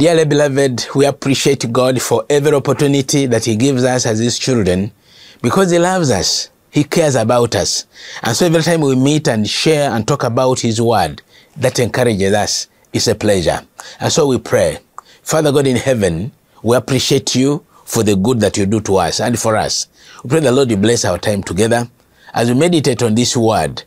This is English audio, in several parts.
Dearly beloved, we appreciate God for every opportunity that He gives us as His children because He loves us. He cares about us. And so every time we meet and share and talk about His Word, that encourages us. It's a pleasure. And so we pray. Father God in heaven, we appreciate you for the good that you do to us and for us. We pray the Lord you bless our time together as we meditate on this word.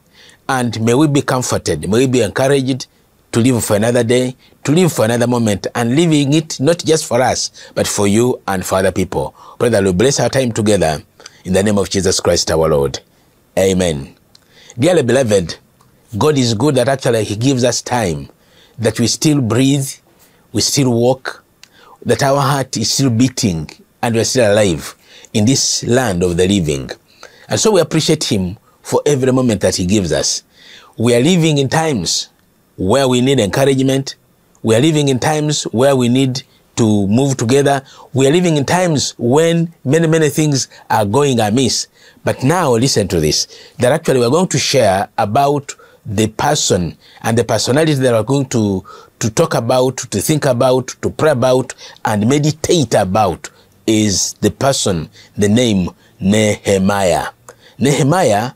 And may we be comforted, may we be encouraged to live for another day, to live for another moment, and living it not just for us, but for you and for other people. Pray that we bless our time together in the name of Jesus Christ our Lord. Amen. Dearly beloved, God is good that actually He gives us time, that we still breathe, we still walk, that our heart is still beating, and we're still alive in this land of the living. And so we appreciate Him for every moment that He gives us. We are living in times where we need encouragement. We are living in times where we need to move together. We are living in times when many, many things are going amiss. But now listen to this, that actually we're going to share about the person and the personality that we're going to, to talk about, to think about, to pray about, and meditate about is the person, the name Nehemiah. Nehemiah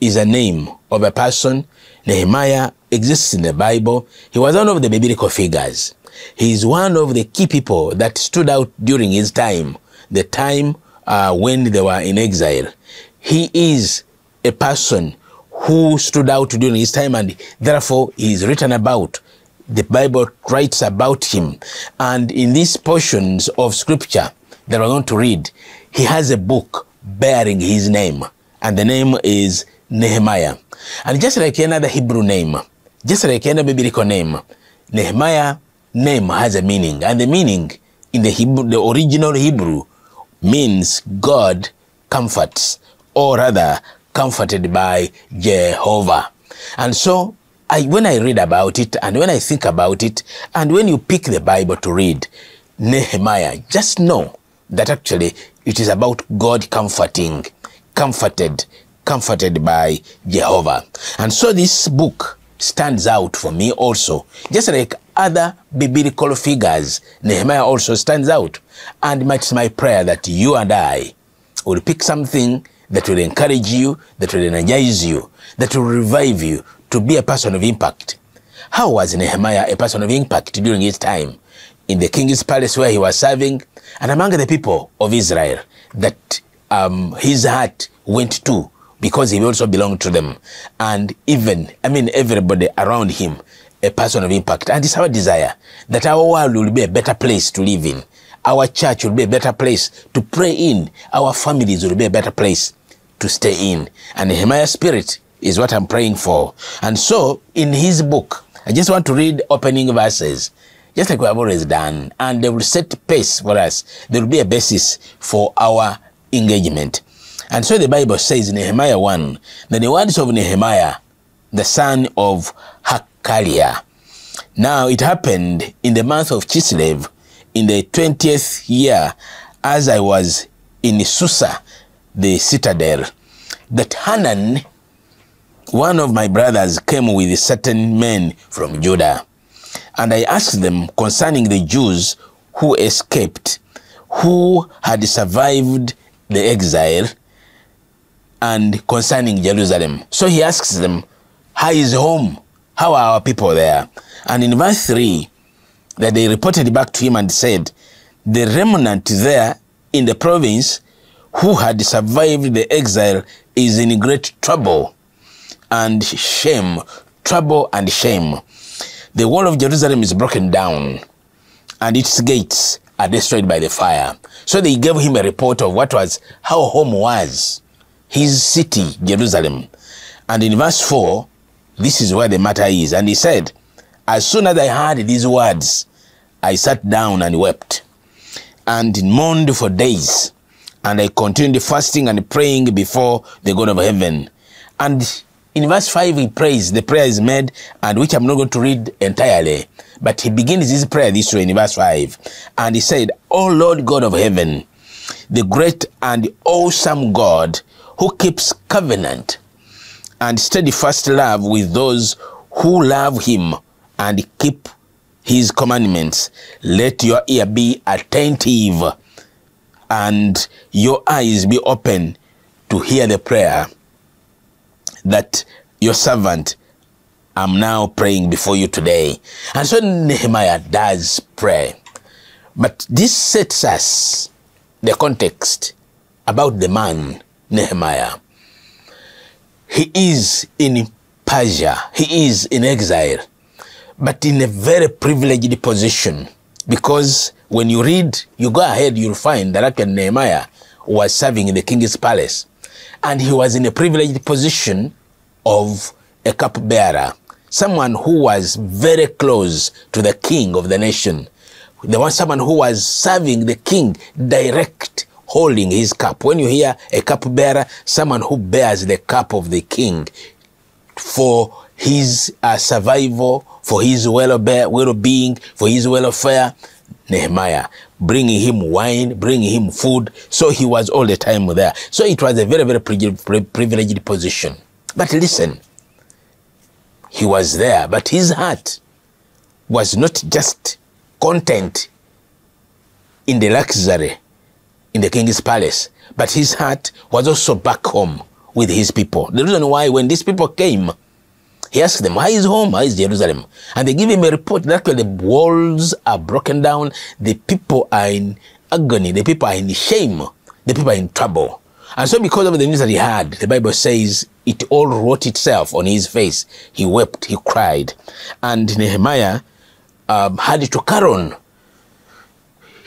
is a name of a person. Nehemiah exists in the Bible. He was one of the biblical figures. He is one of the key people that stood out during his time, the time uh, when they were in exile. He is a person who stood out during his time and therefore he is written about. The Bible writes about him. And in these portions of scripture that we're going to read, he has a book bearing his name. And the name is Nehemiah. And just like any other Hebrew name, just like any biblical name, Nehemiah name has a meaning. And the meaning in the Hebrew, the original Hebrew means God comforts, or rather comforted by Jehovah. And so I, when I read about it and when I think about it, and when you pick the Bible to read Nehemiah, just know that actually it is about God comforting, comforted, comforted by Jehovah. And so this book stands out for me also, just like other biblical figures, Nehemiah also stands out. And it's my prayer that you and I will pick something that will encourage you, that will energize you, that will revive you to be a person of impact. How was Nehemiah a person of impact during his time? In the king's palace where he was serving, and among the people of Israel that um, his heart went to because he also belonged to them. And even, I mean, everybody around him, a person of impact. And it's our desire that our world will be a better place to live in. Our church will be a better place to pray in. Our families will be a better place to stay in. And Nehemiah's spirit is what I'm praying for. And so, in his book, I just want to read opening verses, just like we have always done, and they will set pace for us. There will be a basis for our engagement. And so the Bible says in Nehemiah 1 that the words of Nehemiah, the son of Hakaliah. Now it happened in the month of Chislev in the 20th year as I was in Susa, the citadel, that Hanan, one of my brothers, came with certain men from Judah. And I asked them concerning the Jews who escaped, who had survived the exile, and concerning Jerusalem. So he asks them, How is home? How are our people there? And in verse 3, that they reported back to him and said, The remnant there in the province who had survived the exile is in great trouble and shame, trouble and shame. The wall of Jerusalem is broken down, and its gates are destroyed by the fire. So they gave him a report of what was, how home was, his city, Jerusalem. And in verse 4, this is where the matter is. And he said, As soon as I heard these words, I sat down and wept, and mourned for days. And I continued fasting and praying before the God of heaven. And in verse 5, he prays, the prayer is made, and which I'm not going to read entirely. But he begins his prayer this way in verse 5. And he said, O Lord God of heaven, the great and awesome God who keeps covenant and steadfast love with those who love him and keep his commandments. Let your ear be attentive and your eyes be open to hear the prayer that your servant am now praying before you today. And so Nehemiah does pray. But this sets us the context about the man, Nehemiah. He is in Persia, he is in exile, but in a very privileged position because when you read, you go ahead, you'll find that actually Nehemiah was serving in the king's palace and he was in a privileged position of a cupbearer, someone who was very close to the king of the nation. There was someone who was serving the king direct, holding his cup. When you hear a cupbearer, someone who bears the cup of the king for his uh, survival, for his well-being, for his welfare, Nehemiah, bringing him wine, bringing him food. So he was all the time there. So it was a very, very privileged position. But listen, he was there, but his heart was not just content in the luxury in the king's palace, but his heart was also back home with his people. The reason why when these people came, he asked them, How is home? How is Jerusalem? And they give him a report that the walls are broken down, the people are in agony, the people are in shame, the people are in trouble. And so, because of the news that he had, the Bible says it all wrote itself on his face. He wept, he cried. And Nehemiah um, had to carry on.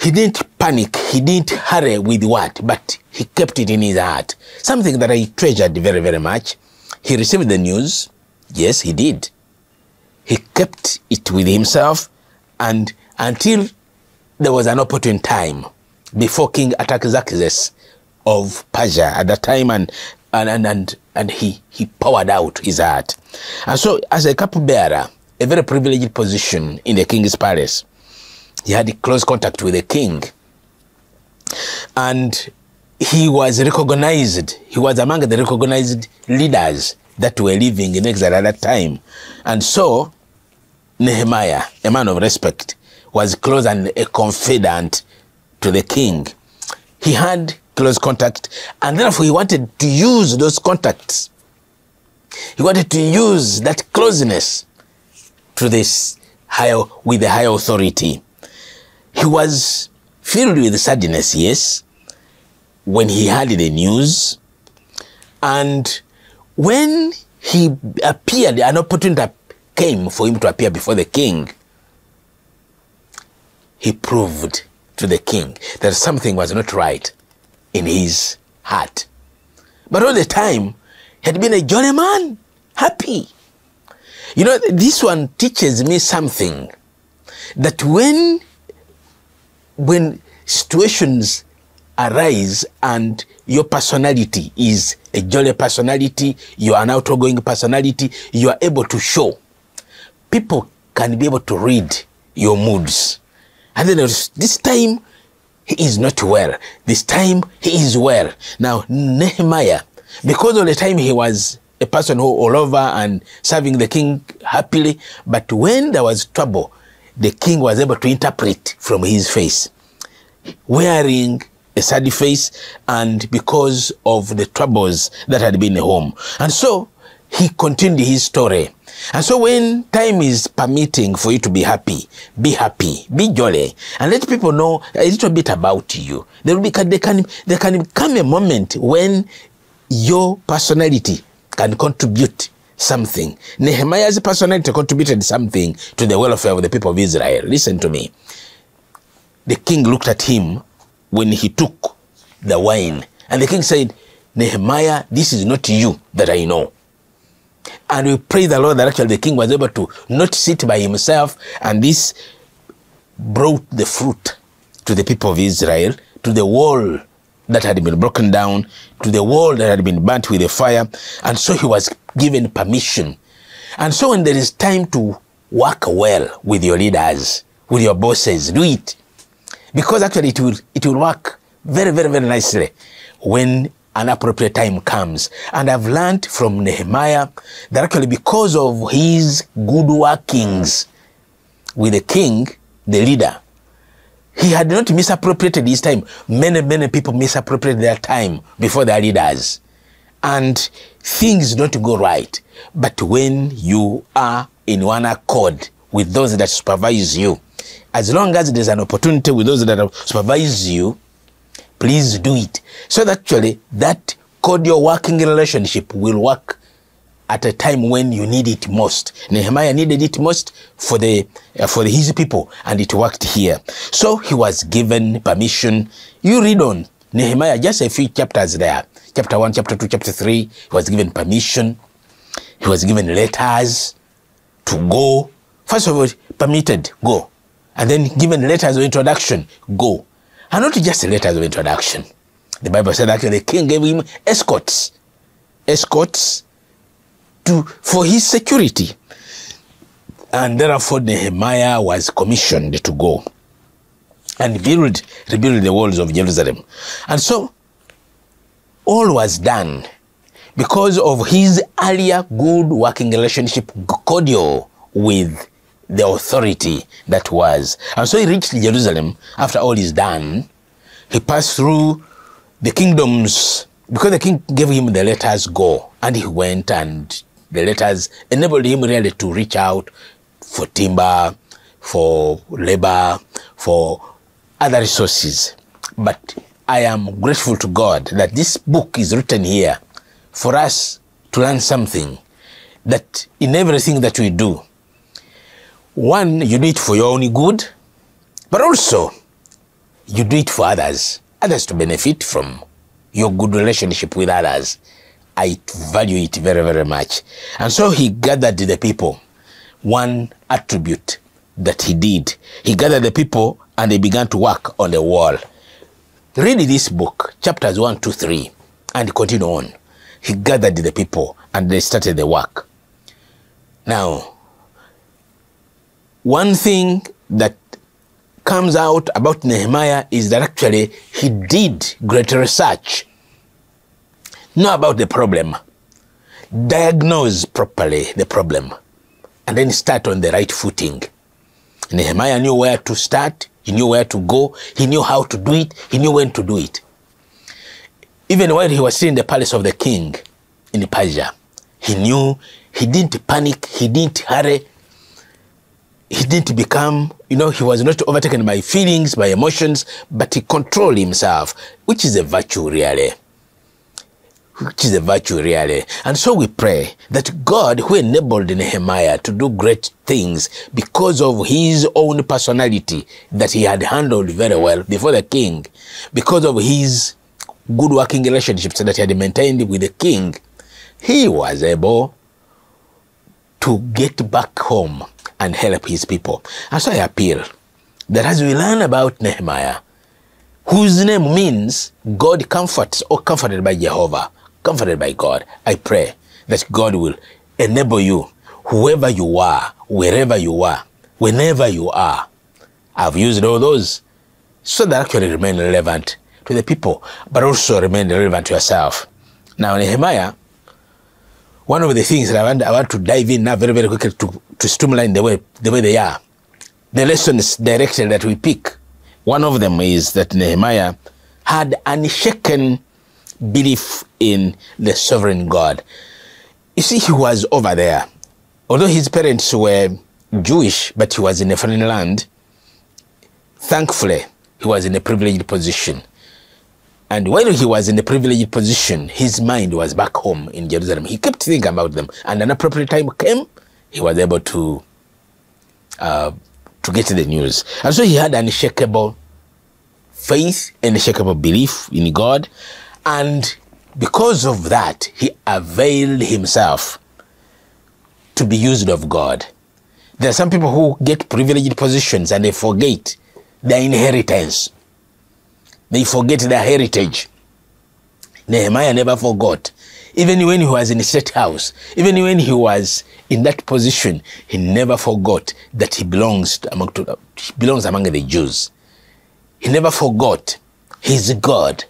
He didn't panic, he didn't hurry with what, but he kept it in his heart. Something that I treasured very, very much. He received the news, Yes, he did. He kept it with himself and until there was an opportune time before King Artaxerxes of Persia at that time and and, and, and, and he, he powered out his heart. And so as a cupbearer, a very privileged position in the king's palace, he had close contact with the king. And he was recognized, he was among the recognized leaders that were living in exile at that time. And so, Nehemiah, a man of respect, was close and a confidant to the king. He had close contact, and therefore he wanted to use those contacts. He wanted to use that closeness to this higher, with the higher authority. He was filled with sadness, yes, when he heard the news, and when he appeared, an opportunity came for him to appear before the king. He proved to the king that something was not right in his heart. But all the time, he had been a jolly man, happy. You know, this one teaches me something that when, when situations arise and your personality is a jolly personality, you are an outgoing personality, you are able to show. People can be able to read your moods. And then this time, he is not well. This time, he is well. Now, Nehemiah, because all the time he was a person who all over and serving the king happily, but when there was trouble, the king was able to interpret from his face. Wearing a sad face and because of the troubles that had been home. And so he continued his story. And so when time is permitting for you to be happy, be happy, be jolly, and let people know a little bit about you. There will be there can there can come a moment when your personality can contribute something. Nehemiah's personality contributed something to the welfare of the people of Israel. Listen to me. The king looked at him when he took the wine. And the king said, Nehemiah, this is not you that I know. And we pray the Lord that actually the king was able to not sit by himself, and this brought the fruit to the people of Israel, to the wall that had been broken down, to the wall that had been burnt with a fire. And so he was given permission. And so when there is time to work well with your leaders, with your bosses, do it because actually it will it will work very very very nicely when an appropriate time comes and i've learned from nehemiah that actually because of his good workings with the king, the leader. He had not misappropriated his time. Many, many people misappropriate their time before their leaders. And things don't go right. But when you are in one accord with those that supervise you, as long as there's an opportunity with those that supervise you, please do it. So that actually that cordial working relationship will work at a time when you need it most. Nehemiah needed it most for the uh, for his people, and it worked here. So he was given permission. You read on Nehemiah, just a few chapters there. Chapter one, chapter two, chapter three. He was given permission. He was given letters to go. First of all, permitted go, and then given letters of introduction go, and not just letters of introduction. The Bible said that the king gave him escorts, escorts to for his security. And therefore Nehemiah was commissioned to go and build, rebuild the walls of Jerusalem. And so all was done because of his earlier good working relationship, cordial with the authority that was. And so he reached Jerusalem after all is done. He passed through the kingdoms because the king gave him the letters go and he went and the letters enabled him really to reach out for timber, for labor, for other resources. But I am grateful to God that this book is written here for us to learn something that in everything that we do, one, you do it for your own good, but also you do it for others, others to benefit from your good relationship with others. I value it very, very much. And so he gathered the people. One attribute that he did, he gathered the people and they began to work on the wall. Read this book, chapters 1, 2, 3, and continue on. He gathered the people and they started the work. Now, one thing that comes out about Nehemiah is that actually he did great research know about the problem, diagnose properly the problem, and then start on the right footing. Nehemiah knew where to start, he knew where to go, he knew how to do it, he knew when to do it. Even while he was still in the palace of the king in Persia, he knew he didn't panic, he didn't hurry, he didn't become, you know, he was not overtaken by feelings, by emotions, but he controlled himself, which is a virtue really which is a virtue really. And so we pray that God, who enabled Nehemiah to do great things because of his own personality that he had handled very well before the king, because of his good working relationships that he had maintained with the king, he was able to get back home and help his people. And so I appeal that as we learn about Nehemiah, whose name means God comforts or comforted by Jehovah, comforted by God, I pray that God will enable you, whoever you are, wherever you are, whenever you are. I've used all those so that actually remain relevant to the people, but also remain relevant to yourself. Now, Nehemiah, one of the things that I want, I want to dive in now very, very quickly to, to streamline the way, the way they are. The lessons direction that we pick. One of them is that Nehemiah had unshaken belief in the sovereign God. You see, he was over there. Although his parents were Jewish, but he was in a foreign land, thankfully, he was in a privileged position. And while he was in a privileged position, his mind was back home in Jerusalem. He kept thinking about them. And an appropriate time came, he was able to uh, to get the news. And so he had unshakable faith, and unshakable belief in God. And because of that, he availed himself to be used of God. There are some people who get privileged positions and they forget their inheritance. They forget their heritage. Nehemiah never forgot. Even when he was in the state house, even when he was in that position, he never forgot that he belongs among, he belongs among the Jews. He never forgot his God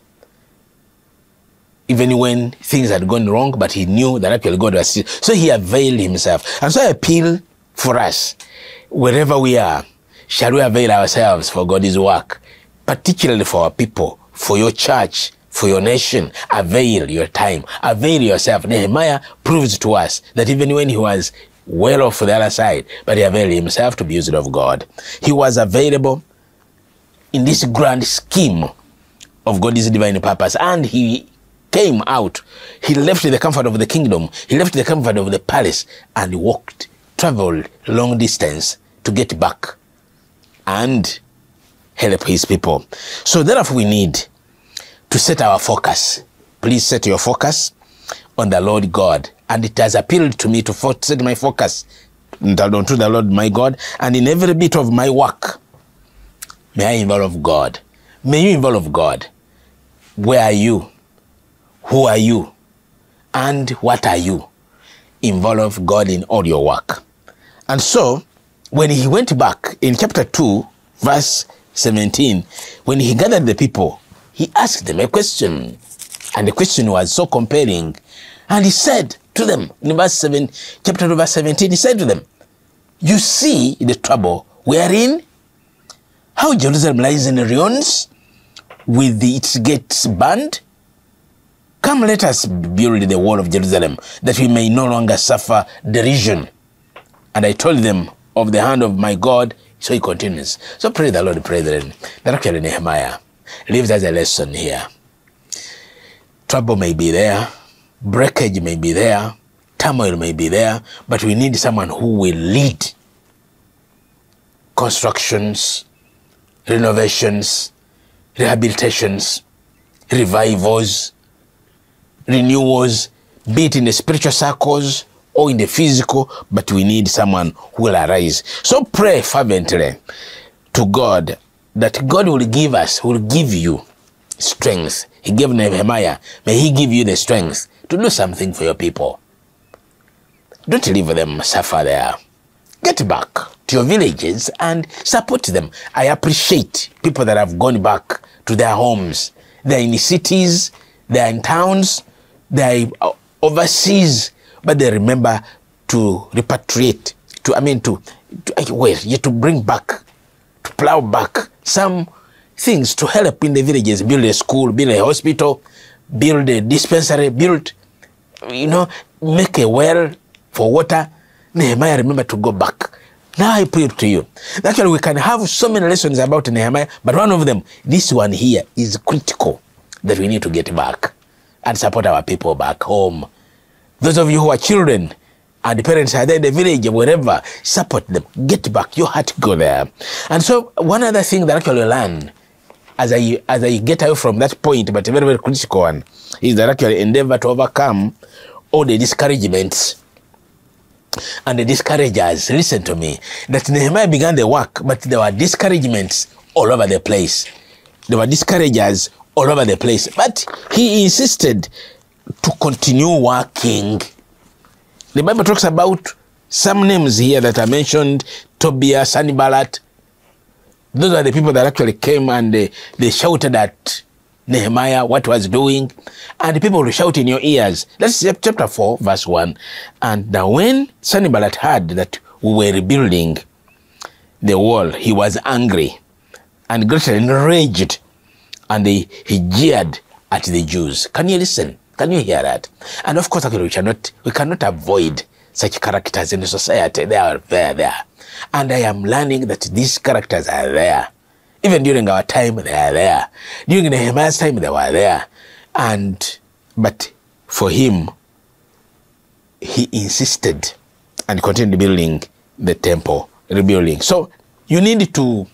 even when things had gone wrong, but he knew that actually God was still. So he availed himself. And so I appeal for us wherever we are, shall we avail ourselves for God's work, particularly for our people, for your church, for your nation. Avail your time, avail yourself. Nehemiah proves to us that even when he was well off the other side, but he availed himself to be used of God. He was available in this grand scheme of God's divine purpose, and he came out. He left the comfort of the kingdom, he left the comfort of the palace, and walked, traveled long distance to get back and help his people. So, therefore, we need to set our focus. Please set your focus on the Lord God. And it has appealed to me to set my focus unto the Lord my God. And in every bit of my work, may I involve God. May you involve God. Where are you? Who are you? And what are you? Involve God in all your work. And so, when he went back in chapter 2, verse 17, when he gathered the people, he asked them a question. And the question was so compelling. And he said to them, in verse 7, chapter 2, verse 17, he said to them, You see the trouble we are in? How Jerusalem lies in ruins with its gates burned? Come, let us build the wall of Jerusalem that we may no longer suffer derision. And I told them of the hand of my God. So he continues. So pray the Lord, brethren, that actually Nehemiah leaves us a lesson here. Trouble may be there, breakage may be there, turmoil may be there, but we need someone who will lead constructions, renovations, rehabilitations, revivals, renewals, be it in the spiritual circles or in the physical, but we need someone who will arise. So pray fervently to God that God will give us, will give you strength. He gave Nehemiah, may He give you the strength to do something for your people. Don't leave them suffer there. Get back to your villages and support them. I appreciate people that have gone back to their homes. They're in cities, they're in towns, they're overseas, but they remember to repatriate, to, I mean, to, to wait, to bring back, to plow back some things to help in the villages, build a school, build a hospital, build a dispensary, build, you know, make a well for water. Nehemiah remember to go back. Now I pray to you. Actually, we can have so many lessons about Nehemiah, but one of them, this one here, is critical that we need to get back and support our people back home. Those of you who are children and the parents are there in the village or wherever, support them. Get back. Your heart go there. And so one other thing that I actually learn as I as I get away from that point, but a very, very critical one, is that I actually endeavor to overcome all the discouragements and the discouragers. Listen to me. That Nehemiah began the work, but there were discouragements all over the place. There were discouragers all over the place. But he insisted to continue working. The Bible talks about some names here that are mentioned Tobiah, Sanballat. Those are the people that actually came and they, they shouted at Nehemiah what was doing. And the people will shout in your ears. See chapter 4, verse 1. And now when Sanballat heard that we were rebuilding the wall, he was angry and greatly enraged. And he, he jeered at the Jews. Can you listen? Can you hear that? And of course, actually, we cannot, we cannot avoid such characters in the society. They are there, there. And I am learning that these characters are there. Even during our time, they are there. During Nehemiah's time, they were there. And, but for him, he insisted and continued building the temple, rebuilding. So you need to,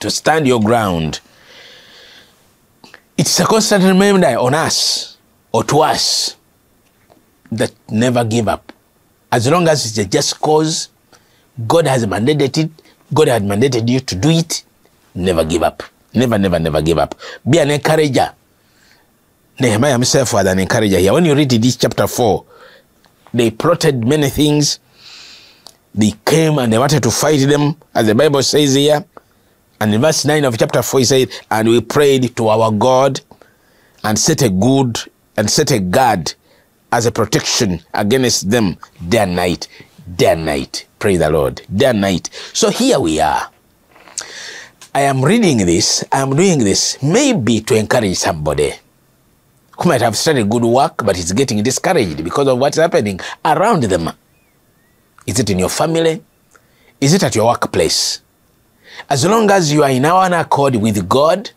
to stand your ground it's a constant reminder on us or to us that never give up. As long as it's a just cause, God has mandated it, God has mandated you to do it, never give up. Never, never, never give up. Be an encourager. Nehemiah himself was an encourager here. When you read this chapter 4, they plotted many things. They came and they wanted to fight them, as the Bible says here. And in verse 9 of chapter 4, he said, And we prayed to our God and set a good and set a guard as a protection against them day and night. day and night. Praise the Lord. Day and night. So here we are. I am reading this, I am doing this maybe to encourage somebody who might have started good work but is getting discouraged because of what's happening around them. Is it in your family? Is it at your workplace? As long as you are in one accord with God,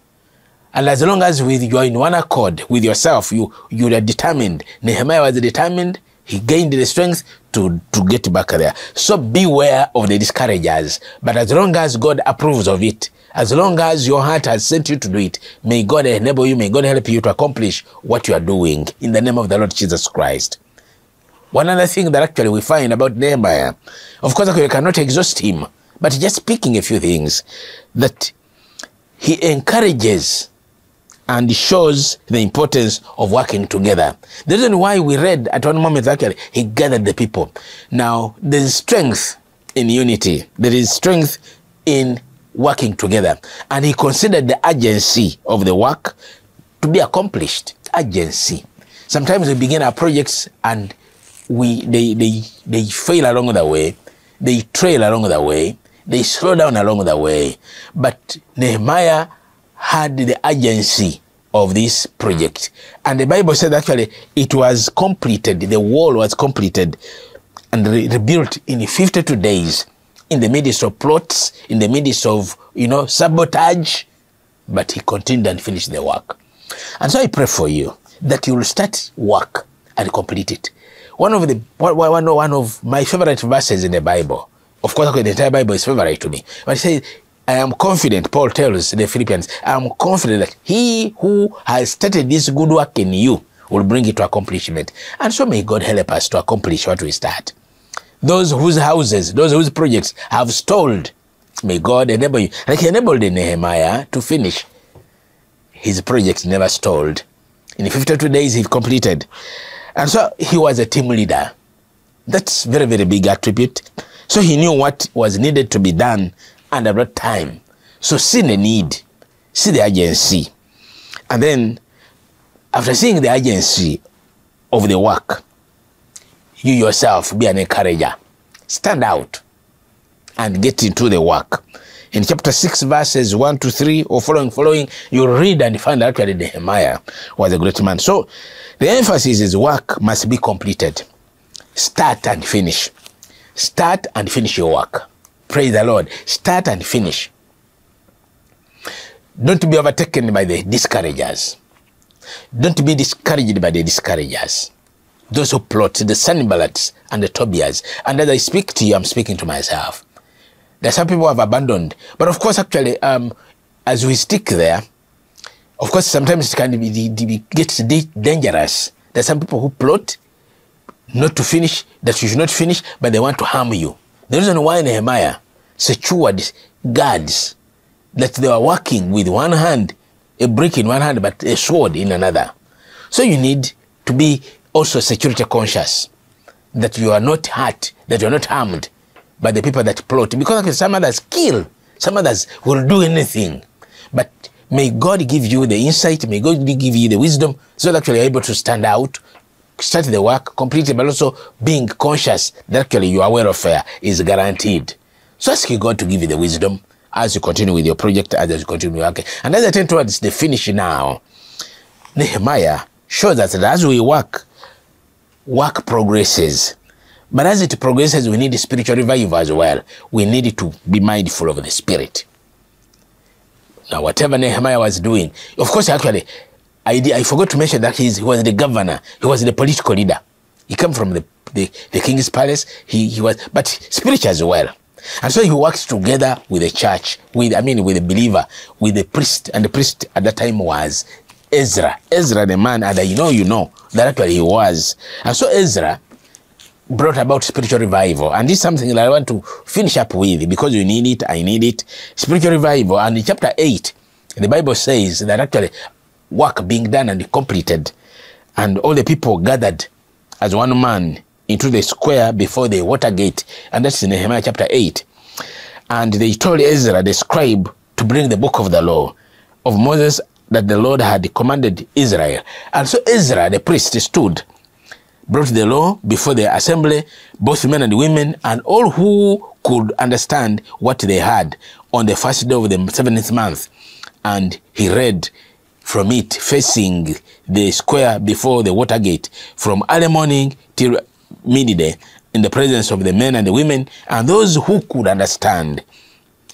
and as long as with you are in one accord with yourself, you you are determined. Nehemiah was determined. He gained the strength to, to get back there. So beware of the discouragers. But as long as God approves of it, as long as your heart has sent you to do it, may God enable you, may God help you to accomplish what you are doing in the name of the Lord Jesus Christ. One other thing that actually we find about Nehemiah, of course, we cannot exhaust him, but just speaking a few things, that he encourages and shows the importance of working together. The reason why we read at one moment actually, he gathered the people. Now, there is strength in unity. There is strength in working together. And he considered the urgency of the work to be accomplished. Urgency. Sometimes we begin our projects and we they, they, they fail along the way. They trail along the way. They slow down along the way. But Nehemiah had the urgency of this project. And the Bible said actually it was completed, the wall was completed and re- rebuilt in 52 days in the midst of plots, in the midst of, you know, sabotage. But he continued and finished the work. And so I pray for you that you will start work and complete it. One of the one, one, one of my favorite verses in the Bible, of course, the entire Bible is favorite to me. But he says, I am confident, Paul tells the Philippians, I am confident that he who has started this good work in you will bring it to accomplishment. And so may God help us to accomplish what we start. Those whose houses, those whose projects have stalled, may God enable you. Like he enabled Nehemiah to finish. His projects never stalled. In 52 days, he completed. And so he was a team leader. That's very, very big attribute. So he knew what was needed to be done and at about time. So see the need, see the urgency. And then after seeing the urgency of the work, you yourself be an encourager. Stand out and get into the work. In chapter 6, verses 1 to 3 or following, following, you read and find actually Nehemiah was a great man. So the emphasis is work must be completed. Start and finish. Start and finish your work. Praise the Lord. Start and finish. Don't be overtaken by the discouragers. Don't be discouraged by the discouragers. Those who plot, the Sanballats and the Tobiahs. And as I speak to you, I'm speaking to myself. There are some people who have abandoned. But of course, actually, um, as we stick there, of course, sometimes it can be, it gets dangerous. There are some people who plot not to finish, that you should not finish, but they want to harm you. The reason why Nehemiah secured guards that they were working with one hand, a brick in one hand, but a sword in another. So you need to be also security conscious that you are not hurt, that you are not harmed by the people that plot. Because some others kill, some others will do anything. But may God give you the insight, may God give you the wisdom so that you are able to stand out, start the work, complete it, but also being conscious that actually your welfare is guaranteed. So ask God to give you the wisdom as you continue with your project, as you continue working. And as I turn towards the finish now, Nehemiah shows us that as we work, work progresses. But as it progresses, we need spiritual revival as well. We need to be mindful of the spirit. Now, whatever Nehemiah was doing, of course, actually, I, I forgot to mention that he was the governor, he was the political leader. He came from the, the, the king's palace, he, he was, but spiritual as well. And so he works together with the church, with, I mean, with the believer, with the priest. And the priest at that time was Ezra. Ezra, the man, and you know, you know, that actually he was. And so Ezra brought about spiritual revival. And this is something that I want to finish up with because you need it, I need it. Spiritual revival. And in chapter 8, the Bible says that actually work being done and completed, and all the people gathered as one man into the square before the water gate. And that's in Nehemiah chapter 8. And they told Ezra, the scribe, to bring the book of the law of Moses that the Lord had commanded Israel. And so Ezra, the priest, stood brought the law before the assembly, both men and women, and all who could understand what they had on the first day of the seventh month. And he read from it facing the square before the water gate from early morning till midday in the presence of the men and the women and those who could understand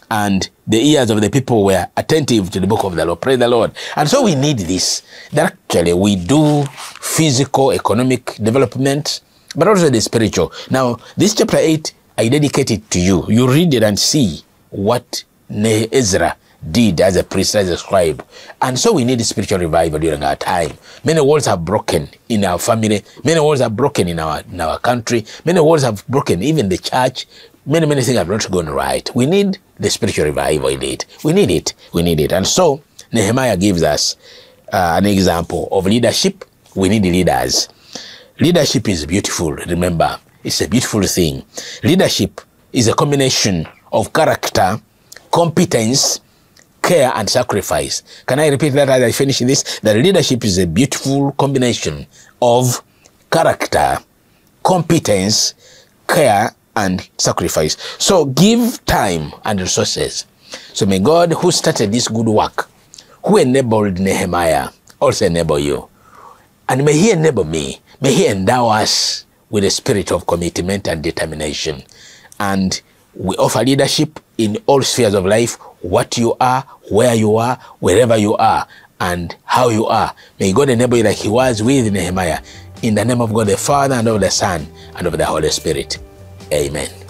and the ears of the people were attentive to the book of the law. Praise the Lord. And so we need this. That actually we do physical, economic development, but also the spiritual. Now, this chapter 8, I dedicate it to you. You read it and see what Ezra did as a priest, as a scribe. And so we need spiritual revival during our time. Many walls are broken in our family. Many walls are broken in our, in our country. Many walls have broken, even the church. Many, many things have not gone right. We need the spiritual revival in it. We need it. We need it. And so Nehemiah gives us uh, an example of leadership. We need leaders. Leadership is beautiful. Remember, it's a beautiful thing. Leadership is a combination of character, competence, care, and sacrifice. Can I repeat that as I finish this? That leadership is a beautiful combination of character, competence, care, and sacrifice. So give time and resources. So may God, who started this good work, who enabled Nehemiah, also enable you. And may He enable me. May He endow us with a spirit of commitment and determination. And we offer leadership in all spheres of life, what you are, where you are, wherever you are, and how you are. May God enable you like He was with Nehemiah. In the name of God the Father, and of the Son, and of the Holy Spirit. Amen.